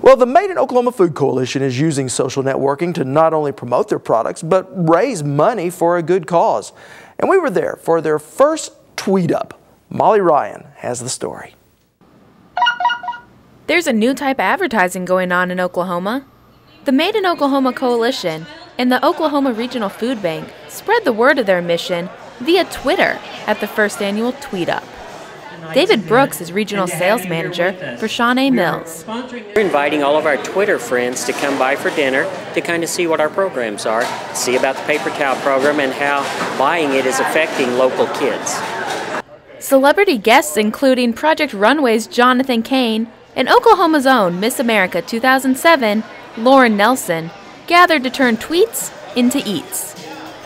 Well, the Made in Oklahoma Food Coalition is using social networking to not only promote their products, but raise money for a good cause. And we were there for their first tweet up. Molly Ryan has the story. There's a new type of advertising going on in Oklahoma. The Made in Oklahoma Coalition and the Oklahoma Regional Food Bank spread the word of their mission via Twitter at the first annual Tweet Up. David Brooks is regional sales manager for Shawnee Mills. We're inviting all of our Twitter friends to come by for dinner to kind of see what our programs are, see about the paper towel program and how buying it is affecting local kids. Celebrity guests including Project Runway's Jonathan Kane and Oklahoma's own Miss America 2007, Lauren Nelson, gathered to turn tweets into eats.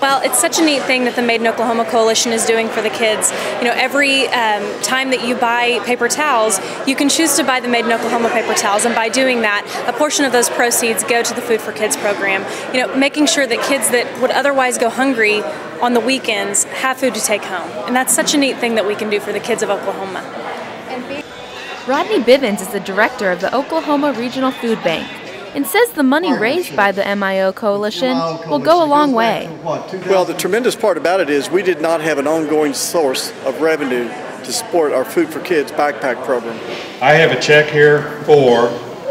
Well, it's such a neat thing that the Made in Oklahoma Coalition is doing for the kids. You know, every um, time that you buy paper towels, you can choose to buy the Made in Oklahoma paper towels, and by doing that, a portion of those proceeds go to the Food for Kids program. You know, making sure that kids that would otherwise go hungry on the weekends have food to take home. And that's such a neat thing that we can do for the kids of Oklahoma. Rodney Bivens is the director of the Oklahoma Regional Food Bank and says the money raised by the MIO Coalition will go a long way. Well, the tremendous part about it is we did not have an ongoing source of revenue to support our Food for Kids backpack program. I have a check here for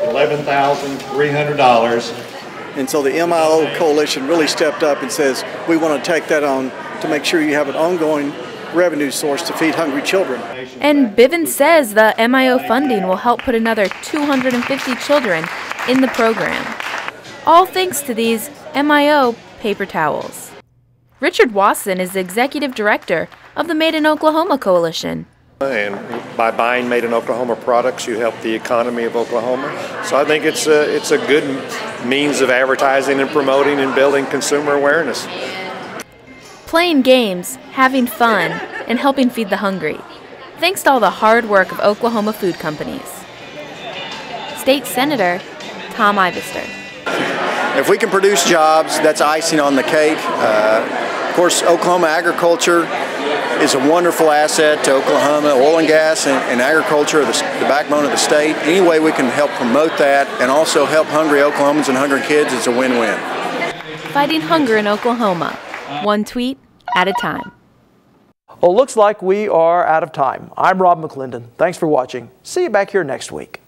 $11,300. And so the MIO Coalition really stepped up and says, we want to take that on to make sure you have an ongoing revenue source to feed hungry children. And Bivens says the MIO funding will help put another 250 children in the program. All thanks to these MIO paper towels. Richard Wasson is the executive director of the Made in Oklahoma Coalition. And by buying Made in Oklahoma products, you help the economy of Oklahoma. So I think it's a, it's a good means of advertising and promoting and building consumer awareness. Playing games, having fun, and helping feed the hungry. Thanks to all the hard work of Oklahoma food companies. State Senator Tom Ivester. If we can produce jobs, that's icing on the cake. Uh, of course, Oklahoma agriculture is a wonderful asset to Oklahoma. Oil and gas and, and agriculture are the, the, backbone of the state. Any way we can help promote that and also help hungry Oklahomans and hungry kids, it's a win-win. Fighting hunger in Oklahoma, one tweet at a time. Well, looks like we are out of time. I'm Rob McClendon. Thanks for watching. See you back here next week.